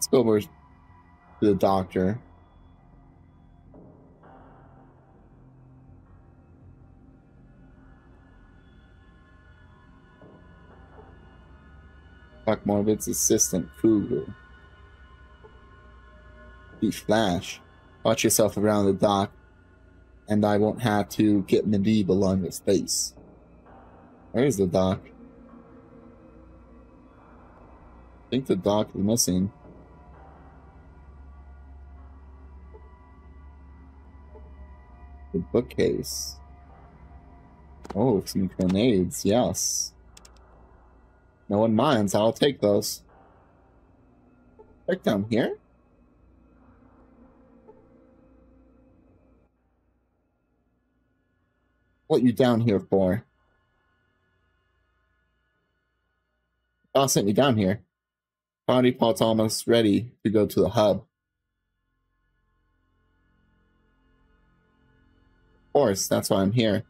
Let's go the doctor. Fuck Morbid's assistant, Cougar. The Flash. Watch yourself around the dock, and I won't have to get medieval on your face. Where's the dock? I think the dock is missing. The bookcase. Oh, some grenades, yes. No one minds, I'll take those. Right down here? What you down here for? I sent you down here. Body part's almost ready to go to the hub. Course, that's why I'm here.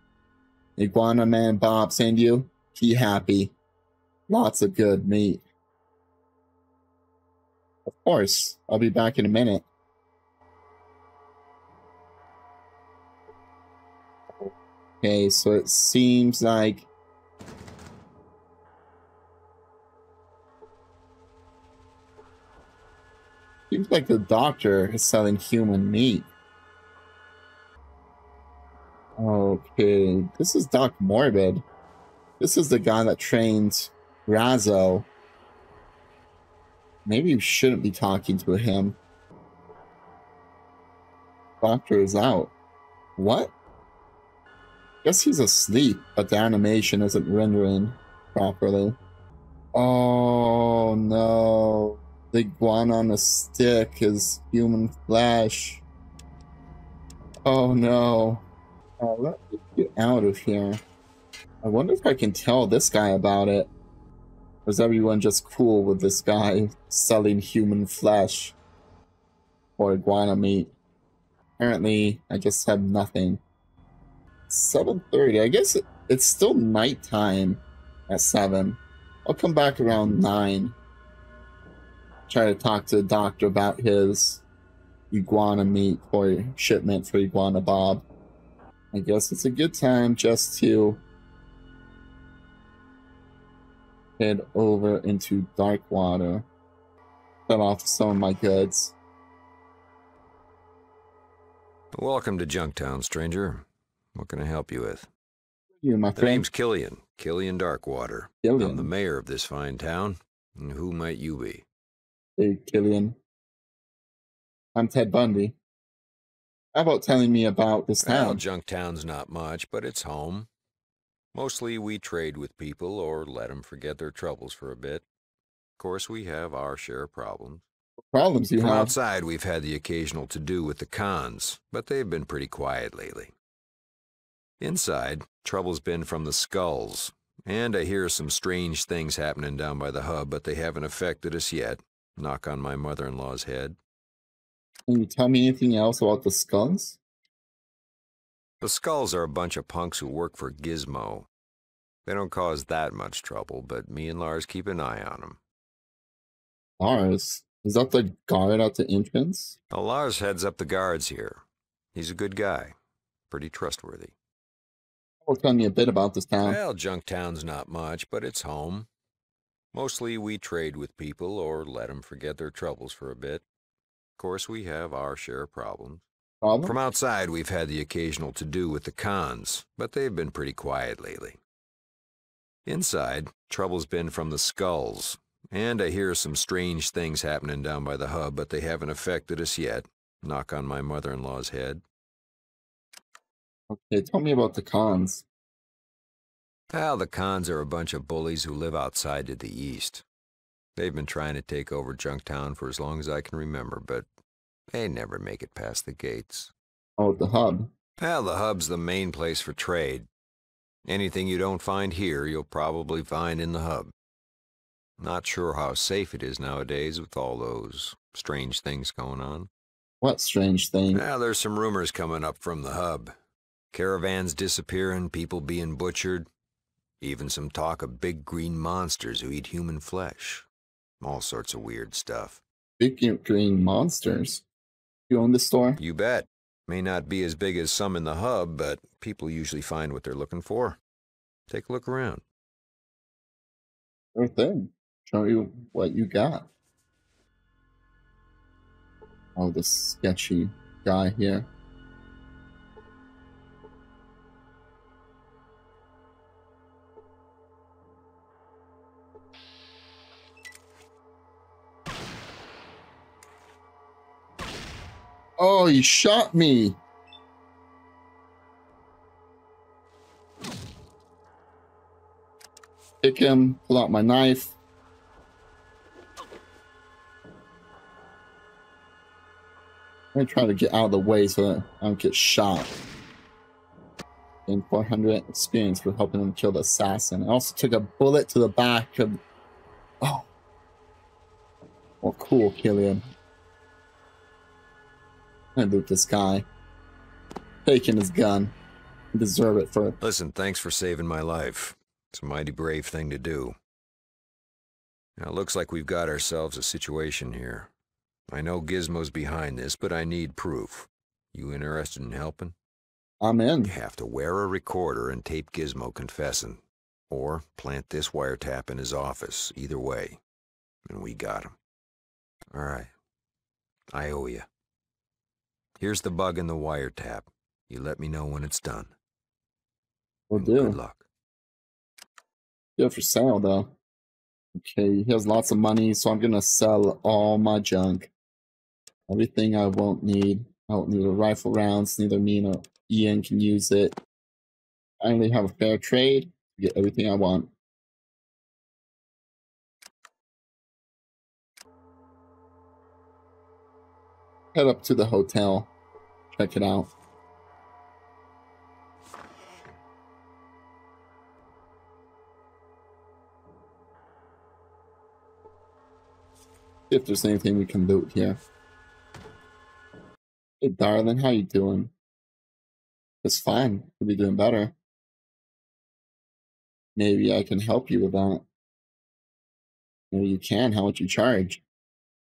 Iguana Man Bob send you. Be happy. Lots of good meat. Of course, I'll be back in a minute. Okay, so it seems like seems like the doctor is selling human meat. Okay, this is Doc Morbid. This is the guy that trained Razlo. Maybe you shouldn't be talking to him. Doctor is out. What? Guess he's asleep, but the animation isn't rendering properly. Oh no. The iguana on a stick is human flesh. Oh no. Oh, let me get out of here. I wonder if I can tell this guy about it. Or is everyone just cool with this guy selling human flesh or iguana meat? Apparently, I just have nothing. 7.30. I guess it, it's still nighttime at 7. I'll come back around 9. Try to talk to the doctor about his iguana meat or shipment for Iguana Bob. I guess it's a good time just to head over into dark water. Cut off some of my goods. Welcome to Junktown, stranger. What can I help you with? You, my The friend. name's Killian, Killian Darkwater. Killian. I'm the mayor of this fine town. And who might you be? Hey, Killian. I'm Ted Bundy. How about telling me about this Well, town? Junktown's not much, but it's home. Mostly we trade with people or let 'em forget their troubles for a bit. Of course, we have our share of problems. Problems you From have? outside, we've had the occasional to do with the Khans, but they've been pretty quiet lately. Inside, trouble's been from the skulls, and I hear some strange things happening down by the hub, but they haven't affected us yet. Knock on my mother in law's head. Can you tell me anything else about the skunks? The skulls are a bunch of punks who work for Gizmo. They don't cause that much trouble, but me and Lars keep an eye on them. Lars. Is that the guard at the entrance? Now, Lars heads up the guards here. He's a good guy, pretty trustworthy. Well, tell me a bit about this town. Well, Junktown's not much, but it's home. Mostly we trade with people or let 'em forget their troubles for a bit. Of course, we have our share of problems. Problem? From outside, we've had the occasional to do with the Khans, but they've been pretty quiet lately. Inside, trouble's been from the skulls, and I hear some strange things happening down by the hub, but they haven't affected us yet. Knock on my mother in law's head. Okay, tell me about the Khans. Well, the Khans are a bunch of bullies who live outside to the east. They've been trying to take over Junktown for as long as I can remember, but they never make it past the gates. Oh, the hub. Well, the hub's the main place for trade. Anything you don't find here, you'll probably find in the hub. Not sure how safe it is nowadays with all those strange things going on. What strange thing? Well, there's some rumors coming up from the hub. Caravans disappearing, people being butchered, even some talk of big green monsters who eat human flesh. All sorts of weird stuff. Big green monsters. You own the store? You bet. May not be as big as some in the hub, but people usually find what they're looking for. Take a look around. Sure thing. Show you what you got. Oh, this sketchy guy here. Oh, he shot me. Pick him, pull out my knife. I'm gonna try to get out of the way so that I don't get shot. And 400 experience for helping him kill the assassin. I also took a bullet to the back of. Oh. Well, cool, Killian. I loot this guy. Taking his gun. I deserve it for. it. Listen, thanks for saving my life. It's a mighty brave thing to do. Now, it looks like we've got ourselves a situation here. I know Gizmo's behind this, but I need proof. You interested in helping? I'm in. You have to wear a recorder and tape Gizmo confessing. Or plant this wiretap in his office. Either way. And we got him. All right. I owe you. Here's the bug in the wiretap. You let me know when it's done. We'll do. Good luck. Good for sale though. Okay, he has lots of money, so I'm gonna sell all my junk. Everything I won't need. I don't need a rifle rounds, neither me nor Ian can use it. I only have a fair trade to get everything I want. Head up to the hotel. Check it out. if there's anything we can loot here. Hey, darling, how you doing? It's fine. Could be doing better. Maybe I can help you with that. Maybe you can. How much you charge?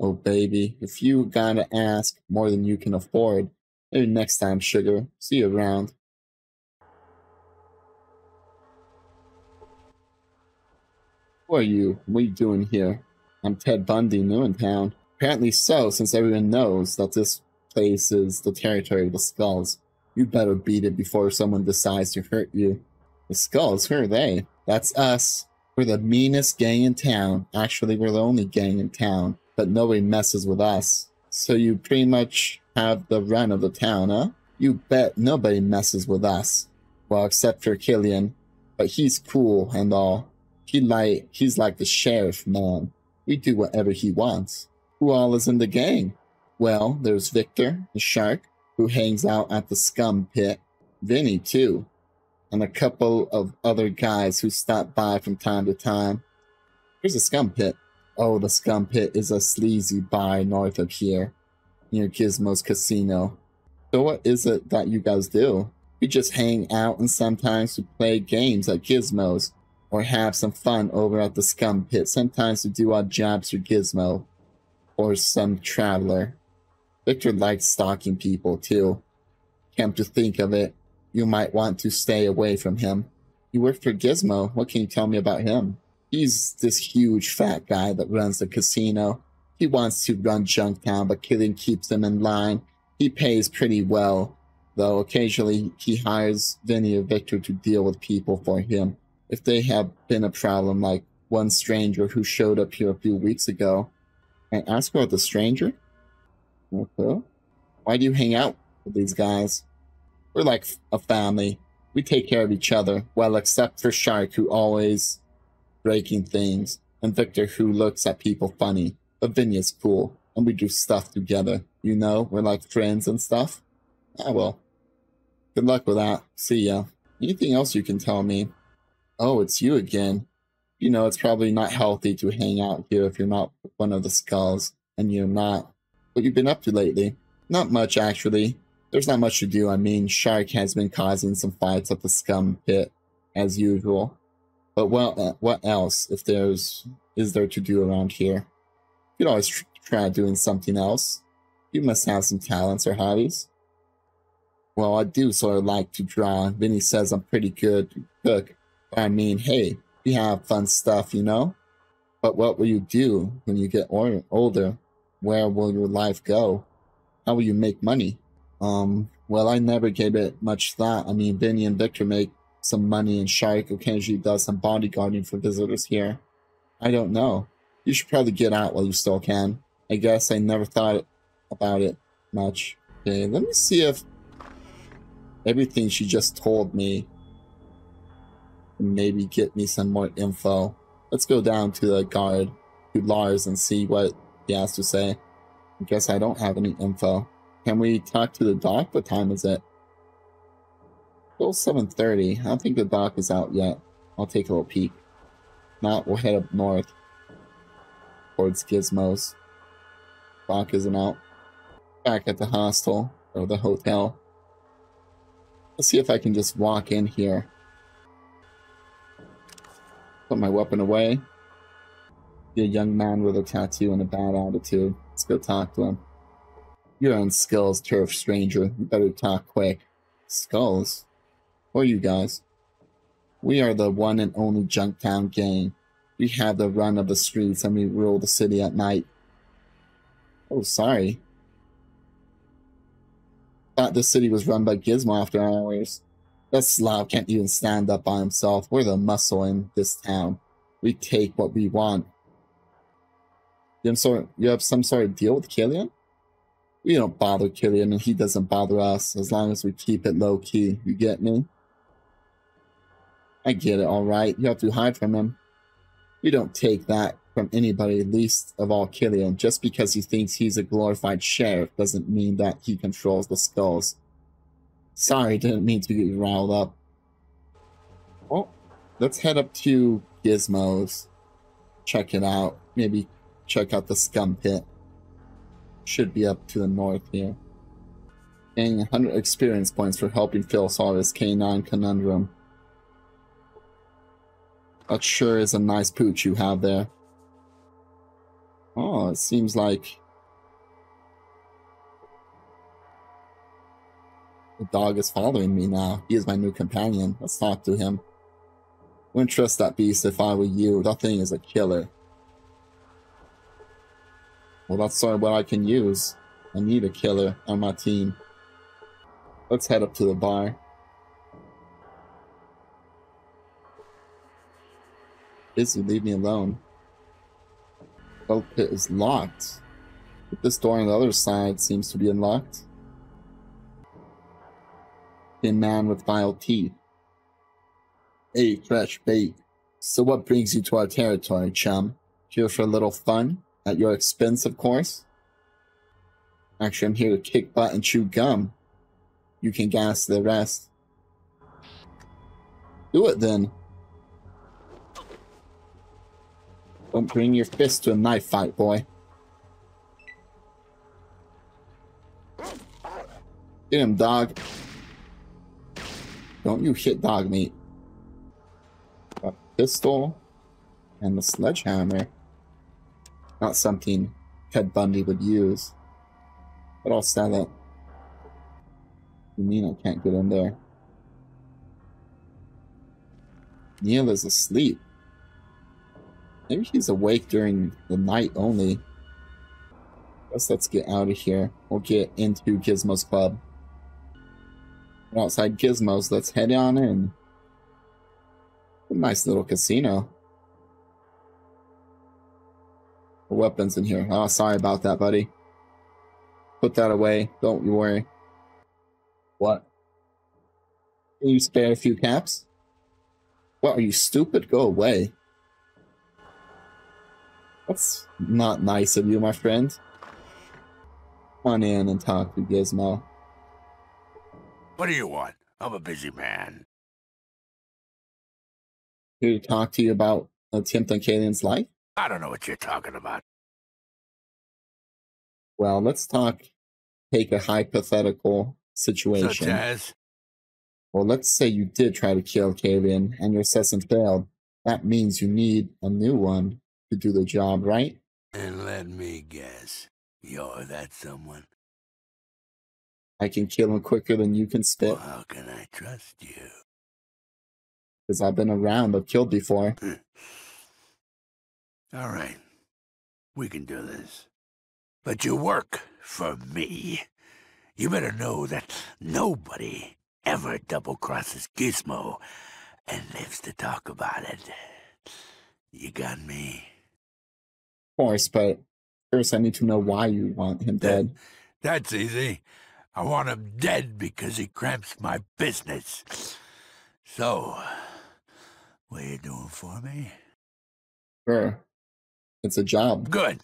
Oh, baby, if you gotta ask more than you can afford, maybe next time, sugar. See you around. Who are you? What are you doing here? I'm Ted Bundy, new in town. Apparently so, since everyone knows that this place is the territory of the Skulls. You'd better beat it before someone decides to hurt you. The Skulls, who are they? That's us. We're the meanest gang in town. Actually, we're the only gang in town, but nobody messes with us. So you pretty much have the run of the town, huh? You bet nobody messes with us. Well, except for Killian. But he's cool and all. He like he's like the sheriff man. We do whatever he wants. Who all is in the gang? Well, there's Victor, the shark, who hangs out at the scum pit. Vinny, too. And a couple of other guys who stop by from time to time. Here's the scum pit. Oh, the scum pit is a sleazy bar north of here, near Gizmo's casino. So what is it that you guys do? We just hang out and sometimes we play games at Gizmo's or have some fun over at the scum pit. Sometimes we do odd jobs for Gizmo or some traveler. Victor likes stalking people too. Come to think of it, you might want to stay away from him. You work for Gizmo. What can you tell me about him? He's this huge fat guy that runs the casino. He wants to run Junktown, but Killian keeps him in line. He pays pretty well, though occasionally he hires Vinny or Victor to deal with people for him if they have been a problem, like one stranger who showed up here a few weeks ago. And ask about the stranger? Okay. Why do you hang out with these guys? We're like a family. We take care of each other. Well, except for Shark, who always breaking things, and Victor, who looks at people funny. But Vinya's cool, and we do stuff together. You know, we're like friends and stuff. Ah, well. Good luck with that. See ya. Anything else you can tell me? Oh, it's you again. You know, it's probably not healthy to hang out here if you're not one of the skulls, and you're not. What you've been up to lately? Not much, actually. There's not much to do. I mean, Shark has been causing some fights at the scum pit, as usual. But what, what else, if there's, is there to do around here? You could always tr- try doing something else. You must have some talents or hobbies. Well, I do sort of like to draw. Vinny says I'm pretty good cook. I mean, hey, we have fun stuff, you know? But what will you do when you get or- older? Where will your life go? How will you make money? Um, well, I never gave it much thought. I mean, Vinny and Victor make some money, and Shark occasionally does some bodyguarding for visitors here. I don't know. You should probably get out while you still can. I guess I never thought about it much. Okay, let me see if everything she just told me maybe get me some more info. Let's go down to the guard, to Lars, and see what he has to say. I guess I don't have any info. Can we talk to the doc? What time is it? Still 7.30. I don't think the doc is out yet. I'll take a little peek. Not, we'll head up north. Towards Gizmos. Doc isn't out. Back at the hostel, or the hotel. Let's see if I can just walk in here. Put my weapon away. Be a young man with a tattoo and a bad attitude. Let's go talk to him. You're on Skulls, turf stranger. You better talk quick. Skulls? Are you guys? We are the one and only Junktown gang. We have the run of the streets and we rule the city at night. Oh, sorry. Thought the city was run by Gizmo after hours. That Slav can't even stand up by himself. We're the muscle in this town. We take what we want. You have, sort you have some sort of deal with Killian? We don't bother Killian and he doesn't bother us as long as we keep it low key. You get me? I get it, alright. You have to hide from him. You don't take that from anybody, least of all Killian. Just because he thinks he's a glorified sheriff doesn't mean that he controls the skulls. Sorry, didn't mean to get you riled up. Well, let's head up to Gizmos. Check it out. Maybe check out the scum pit. Should be up to the north here. Getting 100 experience points for helping Phil solve his canine conundrum. That sure is a nice pooch you have there. Oh, it seems like the dog is following me now. He is my new companion. Let's talk to him. Wouldn't trust that beast if I were you. That thing is a killer. Well, that's sort of what I can use. I need a killer on my team. Let's head up to the bar. Busy, leave me alone. Oh, pit is locked. But this door on the other side seems to be unlocked. Thin man with vile teeth. Hey, fresh bait. So what brings you to our territory, chum? Here for a little fun? At your expense, of course? Actually, I'm here to kick butt and chew gum. You can gas the rest. Do it then. Don't bring your fist to a knife fight, boy. Get him, dog. Don't you hit dog meat. A pistol and the sledgehammer. Not something Ted Bundy would use. But I'll sell it. You mean I can't get in there? Neil is asleep. Maybe he's awake during the night only. Guess let's get out of here. We'll get into Gizmo's Club. We're outside Gizmo's. Let's head on in. Nice little casino. Weapons in here. Oh, sorry about that, buddy. Put that away. Don't you worry. What? Can you spare a few caps? What, are you stupid? Go away. That's not nice of you, my friend. Come on in and talk to Gizmo. What do you want? I'm a busy man. Here to talk to you about attempt on Killian's life? I don't know what you're talking about. Well, let's talk, take a hypothetical situation. Such as? Well, let's say you did try to kill Kalian and your assassin failed. That means you need a new one to do the job, right? And let me guess, you're that someone? I can kill him quicker than you can spit. Well, how can I trust you? Because I've been around, I've killed before. Hmm. All right. We can do this. But you work for me. You better know that nobody ever double crosses Gizmo and lives to talk about it. You got me? Of course, but first I need to know why you want him dead. That's easy. I want him dead because he cramps my business. So, what are you doing for me? Sure. It's a job. Good.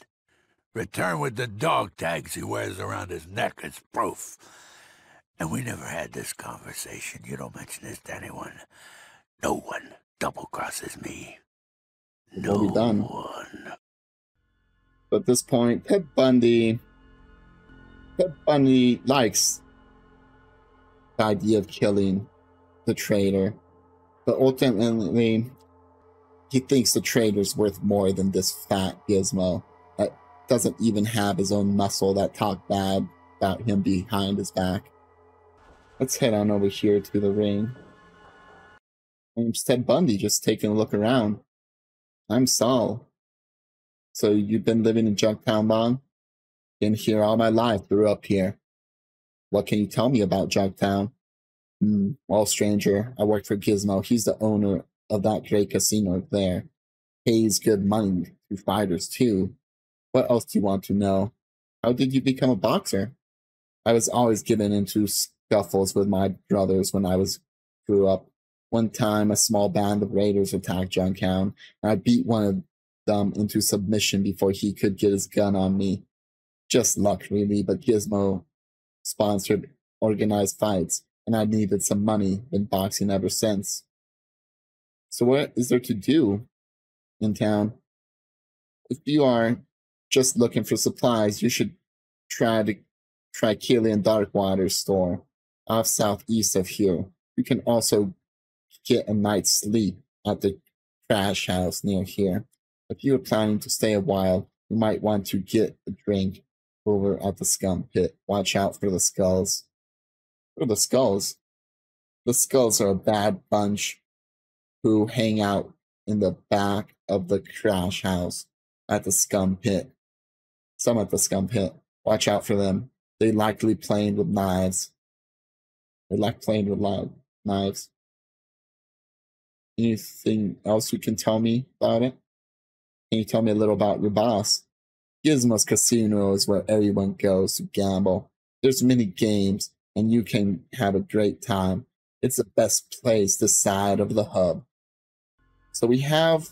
Return with the dog tags he wears around his neck as proof. And we never had this conversation. You don't mention this to anyone. No one double crosses me. No will be done. At this point, Ted Bundy Ted Bundy likes the idea of killing the traitor. But ultimately he thinks the traitor's worth more than this fat gizmo that doesn't even have his own muscle that talk bad about him behind his back. Let's head on over here to the ring. Name's Ted Bundy, just taking a look around. I'm Saul. So you've been living in Junktown long? Been here all my life, grew up here. What can you tell me about Junktown? Hmm, well, stranger, I work for Gizmo. He's the owner of that great casino there. Pays good money to fighters, too. What else do you want to know? How did you become a boxer? I was always getting into scuffles with my brothers when I was grew up. One time, a small band of raiders attacked Junktown, and I beat one of them into submission before he could get his gun on me. Just luck, really, but Gizmo sponsored organized fights, and I needed some money. Been boxing ever since. So, what is there to do in town? If you are just looking for supplies, you should try to try Killian Darkwater's store off southeast of here. You can also get a night's sleep at the crash house near here. If you are planning to stay a while, you might want to get a drink over at the scum pit. Watch out for the skulls. For the skulls? The skulls are a bad bunch who hang out in the back of the crash house at the scum pit. Some at the scum pit. Watch out for them. They likely playing with knives. They like playing with loud knives. Anything else you can tell me about it? Can you tell me a little about your boss? Gizmo's Casino is where everyone goes to gamble. There's many games, and you can have a great time. It's the best place this side of the hub. So we have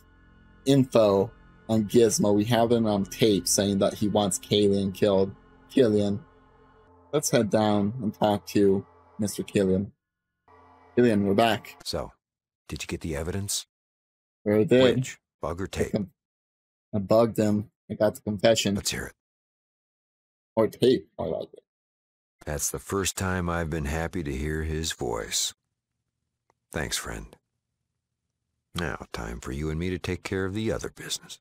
info on Gizmo. We have him on tape saying that he wants Killian killed. Killian. Let's head down and talk to Mr. Killian. Killian, we're back. So, did you get the evidence? There. Which? Bug or tape? I bugged him. I got the confession. Let's hear it. Or tape. I like it. That's the first time I've been happy to hear his voice. Thanks, friend. Now, time for you and me to take care of the other business.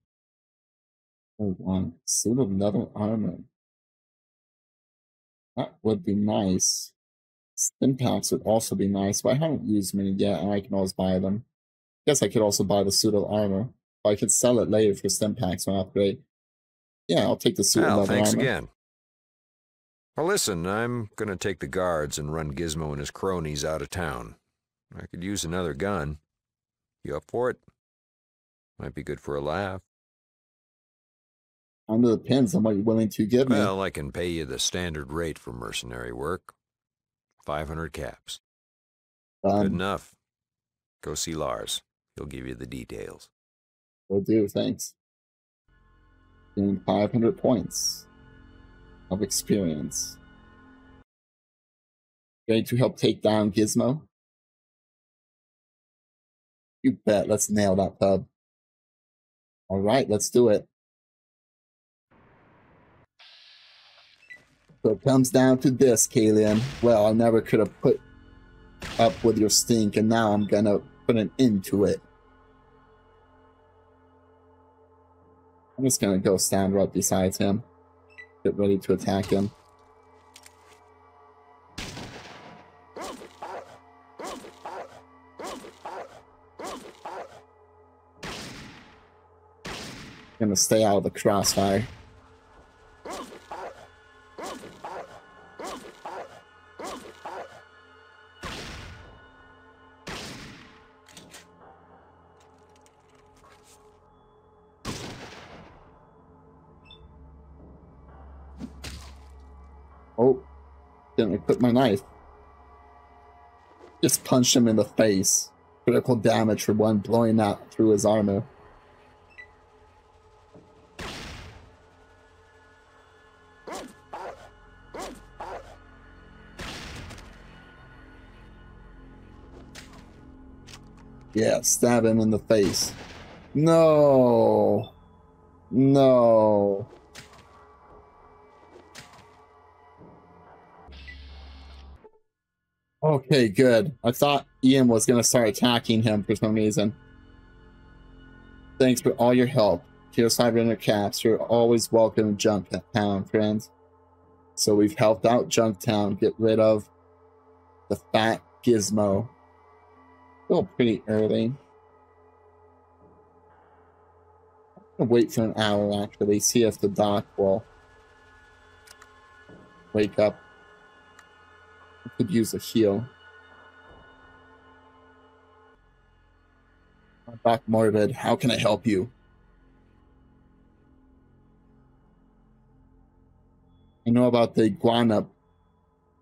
Hold on. Suit of leather armor. That would be nice. Stim packs would also be nice, but I haven't used many yet, and I can always buy them. Guess I could also buy the suit of armor. I could sell it later for stim packs when I upgrade. Yeah, I'll take the suit Well, thanks armor. again. Well, listen, I'm going to take the guards and run Gizmo and his cronies out of town. I could use another gun. You up for it? Might be good for a laugh. Under the pins on what you're willing to give me. Well, I can pay you the standard rate for mercenary work 500 caps. Good um, enough. Go see Lars. He'll give you the details. Will do, thanks. Gain 500 points of experience. Ready to help take down Gizmo? You bet. Let's nail that pub. All right, let's do it. So it comes down to this, Killian. Well, I never could have put up with your stink, and now I'm gonna put an end to it. I'm just gonna go stand right beside him. Get ready to attack him. Gonna stay out of the crossfire. Didn't equip my knife. Just punched him in the face. Critical damage for one blowing out through his armor. Yeah, stab him in the face. No. No. Okay, good. I thought Ian was going to start attacking him for some reason. Thanks for all your help. Here's 500 caps. You're always welcome in Junktown, friends. So we've helped out Junktown get rid of the fat gizmo. Still pretty early. Wait for an hour actually, see if the doc will wake up. Could use a heal. Back, Morbid, how can I help you? I know about the iguana.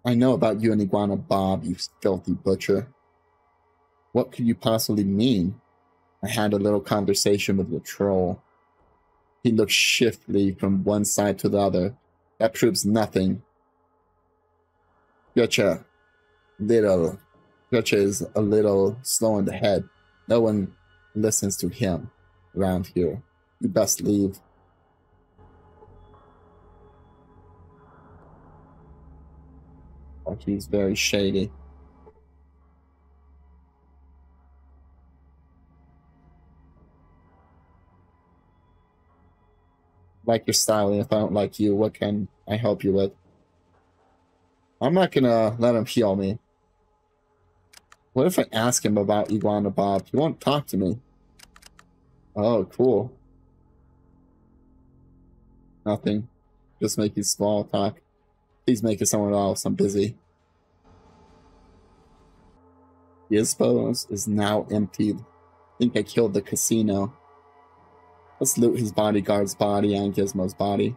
I know about you and Iguana Bob, you filthy butcher. What could you possibly mean? I had a little conversation with the troll. He looked shiftily from one side to the other. That proves nothing. Gotcha. Little. Gotcha is a little slow in the head. No one listens to him around here. You best leave. Oh, he's very shady. Like your style, if I don't like you, what can I help you with? I'm not gonna let him heal me. What if I ask him about Iguana Bob? He won't talk to me. Oh, cool. Nothing. Just make making small talk. Please make it somewhere else. I'm busy. Gizmo's is now emptied. I think I killed the casino. Let's loot his bodyguard's body and Gizmo's body.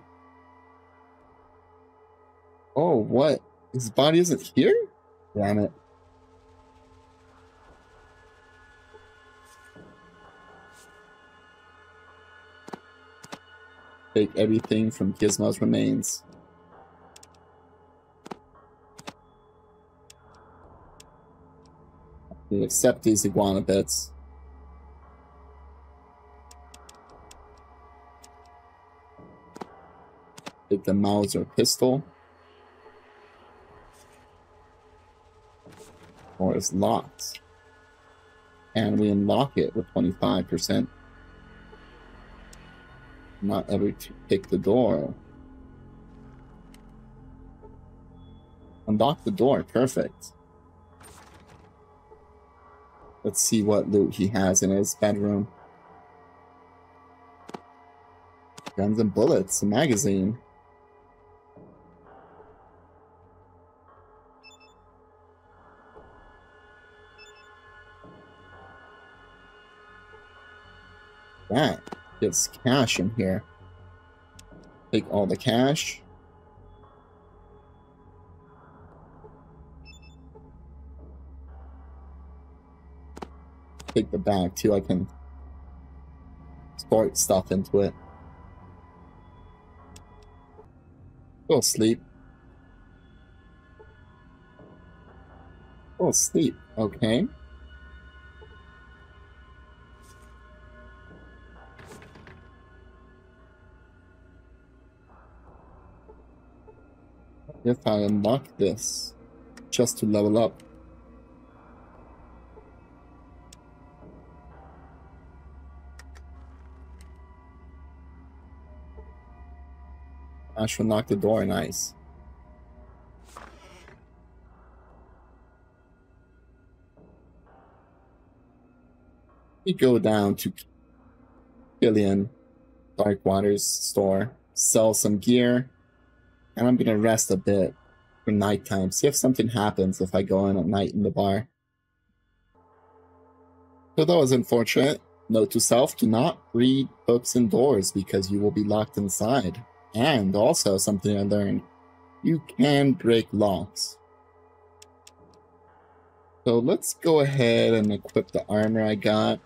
Oh, what? His body isn't here? Damn it. Take everything from Gizmo's remains. We accept these iguana bits. Take the Mauser pistol. Or it's locked. And we unlock it with 25%. Not every pick the door. Unlock the door, perfect. Let's see what loot he has in his bedroom. Guns and bullets, a magazine. Gets cash in here. Take all the cash. take the bag too. I can store stuff into it. Go sleep. Go sleep. Okay. If I unlock this, just to level up. I should knock the door, nice. We go down to Billion Dark Waters store, sell some gear, and I'm gonna rest a bit for nighttime. See if something happens if I go in at night in the bar. So that was unfortunate. Note to self, do not read books indoors because you will be locked inside. And also something I learned, you can break locks. So let's go ahead and equip the armor I got.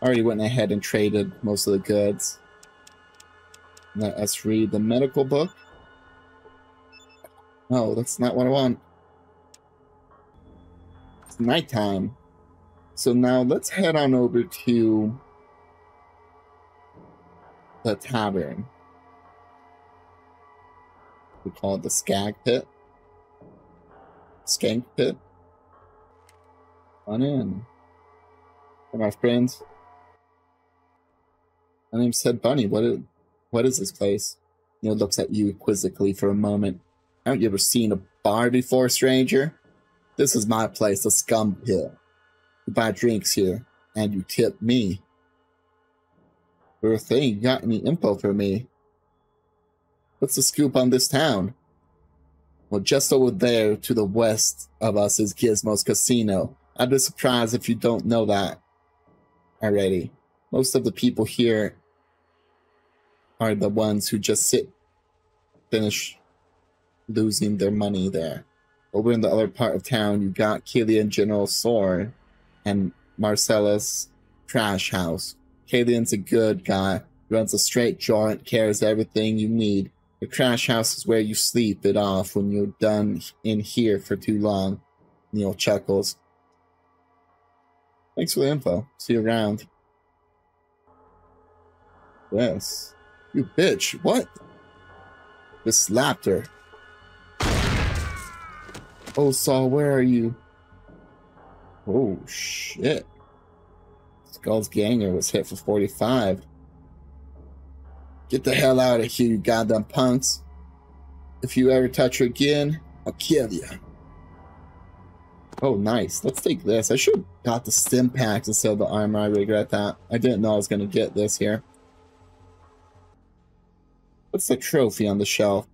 I already went ahead and traded most of the goods. Let us read the medical book. No, that's not what I want. It's nighttime. So now let's head on over to the tavern. We call it the Skag Pit. Skank Pit. On in. Hey, my friends. My name's Ted Bundy. What is, what is this place? Neil looks at you quizzically for a moment. Haven't you ever seen a bar before, stranger? This is my place, the Scum Pit. You buy drinks here, and you tip me. A thing, got any info for me? What's the scoop on this town? Well, just over there to the west of us is Gizmo's Casino. I'd be surprised if you don't know that already. Most of the people here are the ones who just sit, finish losing their money there. Over in the other part of town, you got Killian General Store and Marcelle's Crash House. Killian's a good guy, runs a straight joint, carries everything you need. The crash house is where you sleep it off when you're done in here for too long. Neil chuckles. Thanks for the info. See you around. Yes. You bitch. What? Just slapped her. Oh, Saul, where are you? Oh, shit. Skull's Ganger was hit for 45. Get the hell out of here, you goddamn punks. If you ever touch her again, I'll kill you. Oh, nice. Let's take this. I should have got the stim packs instead of the armor. I regret that. I didn't know I was going to get this here. What's the trophy on the shelf?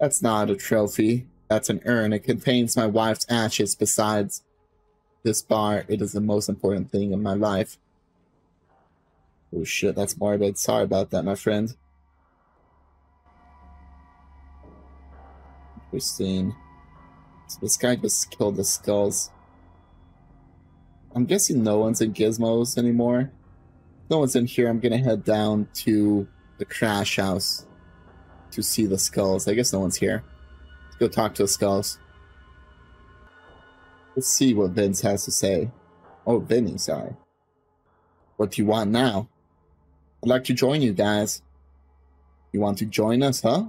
That's not a trophy. That's an urn. It contains my wife's ashes. Besides this bar, it is the most important thing in my life. Oh shit, that's morbid. Sorry about that, my friend. Interesting. So this guy just killed the skulls. I'm guessing no one's in Gizmos anymore. No one's in here. I'm gonna head down to the crash house to see the skulls. I guess no one's here. Go talk to the skulls. Let's see what Vince has to say. Oh, Vinny, sorry. What do you want now? I'd like to join you guys. You want to join us, huh?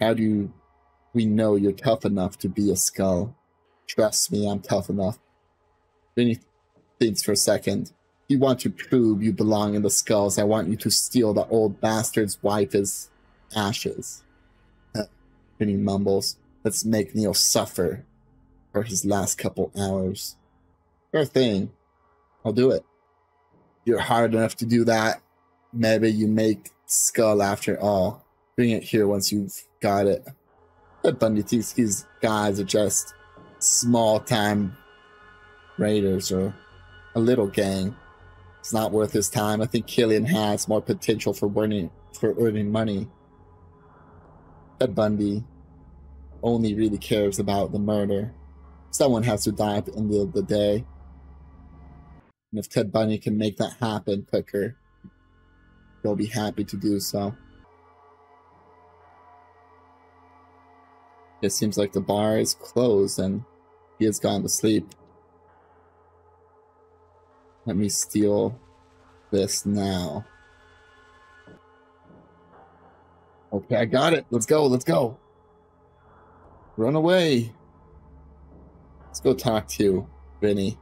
How do you, we know you're tough enough to be a skull? Trust me, I'm tough enough. Vinny thinks for a second. You want to prove you belong in the skulls. I want you to steal the old bastard's wife's ashes. Vinny mumbles. Let's make Neil suffer for his last couple hours. Sure thing. I'll do it. You're hard enough to do that. Maybe you make Skull after all. Bring it here once you've got it. But Bundy thinks these guys are just small time raiders or a little gang. It's not worth his time. I think Killian has more potential for earning for earning money. Ted Bundy only really cares about the murder. Someone has to die at the end of the day. And if Ted Bundy can make that happen quicker, he'll be happy to do so. It seems like the bar is closed and he has gone to sleep. Let me steal this now. Okay, I got it. Let's go. Let's go. Run away. Let's go talk to Vinny.